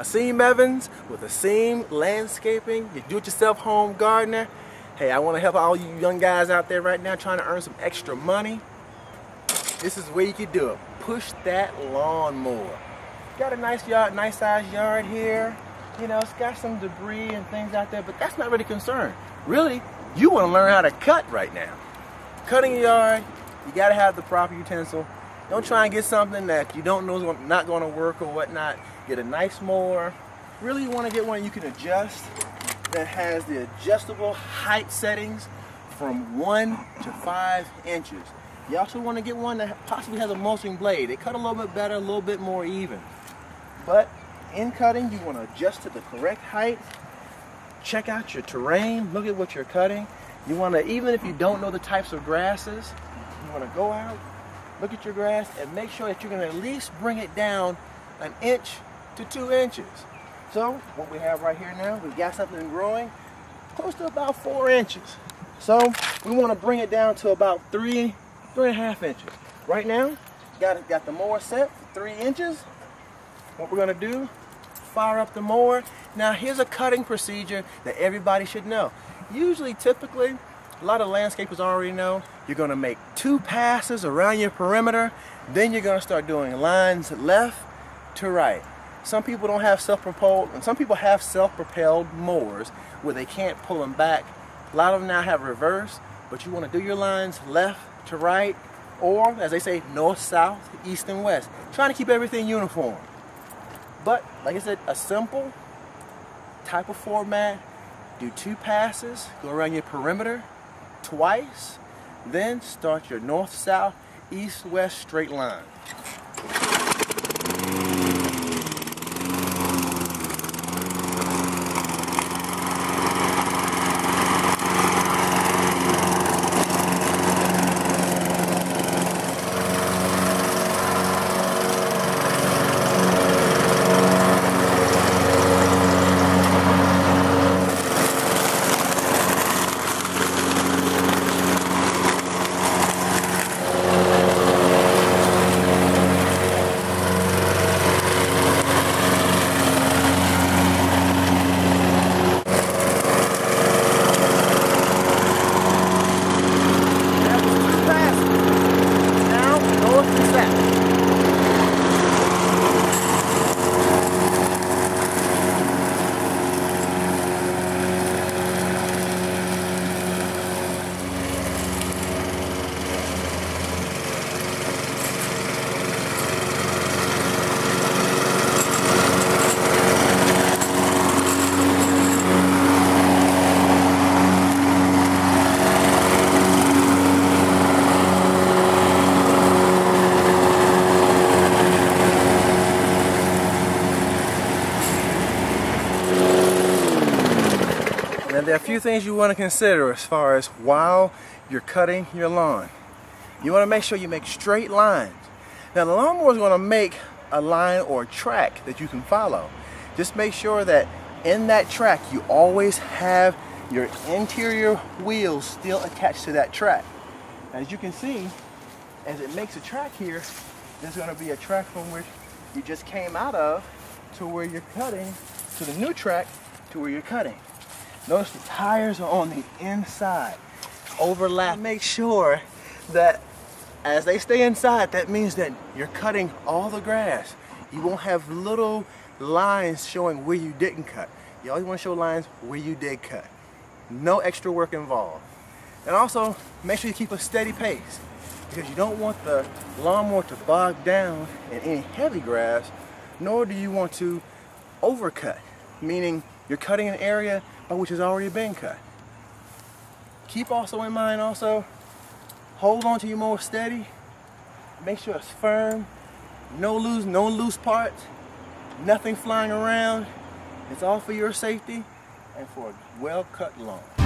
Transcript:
Aseem Evans with Aseem Landscaping, your do-it-yourself home gardener. Hey, I want to help all you young guys out there right now trying to earn some extra money. This is where you can do it. Push that lawnmower. Got a nice yard, nice sized yard here. You know, it's got some debris and things out there, but that's not really concern. Really, you want to learn how to cut right now. Cutting yard, you got to have the proper utensil. Don't try and get something that you don't know is not going to work or whatnot. Get a nice mower. Really want to get one you can adjust that has the adjustable height settings from one to five inches. You also want to get one that possibly has a mulching blade. They cut a little bit better, a little bit more even. But in cutting, you want to adjust to the correct height. Check out your terrain. Look at what you're cutting. You want to, even if you don't know the types of grasses, you want to go out, look at your grass, and make sure that you're going to at least bring it down an inch to two inches. So what we have right here now, we've got something growing close to about four inches. So we want to bring it down to about three, three and a half inches. Right now, got, got the mower set for three inches. What we're gonna do, fire up the mower. Now here's a cutting procedure that everybody should know. Usually, typically, a lot of landscapers already know, you're gonna make two passes around your perimeter, then you're gonna start doing lines left to right. Some people don't have self-propelled, and some people have self-propelled mowers where they can't pull them back. A lot of them now have reverse, but you want to do your lines left to right, or as they say, north, south, east, and west. Trying to keep everything uniform. But, like I said, a simple type of format, do two passes, go around your perimeter twice, then start your north, south, east, west straight line. Now there are a few things you want to consider as far as while you're cutting your lawn. You want to make sure you make straight lines. Now the lawnmower is going to make a line or a track that you can follow. Just make sure that in that track you always have your interior wheels still attached to that track. As you can see, as it makes a track here, there's going to be a track from which you just came out of to where you're cutting, to the new track to where you're cutting. Notice the tires are on the inside. Overlap. Make sure that as they stay inside, that means that you're cutting all the grass. You won't have little lines showing where you didn't cut. You always want to show lines where you did cut. No extra work involved. And also, make sure you keep a steady pace because you don't want the lawnmower to bog down in any heavy grass, nor do you want to overcut, meaning you're cutting an area Oh, which has already been cut. Keep also in mind also, hold on to your mower steady, make sure it's firm, no loose, no loose parts, nothing flying around. It's all for your safety and for a well cut lawn.